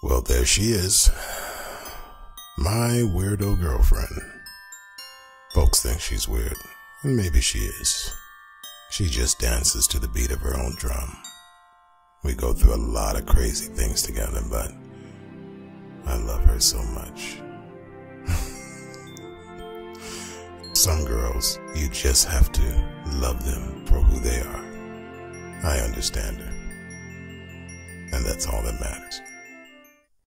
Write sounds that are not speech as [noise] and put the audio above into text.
Well, there she is. My weirdo girlfriend. Folks think she's weird, and maybe she is. She just dances to the beat of her own drum. We go through a lot of crazy things together, but I love her so much. [laughs] Some girls, you just have to love them for who they are. I understand her. And that's all that matters.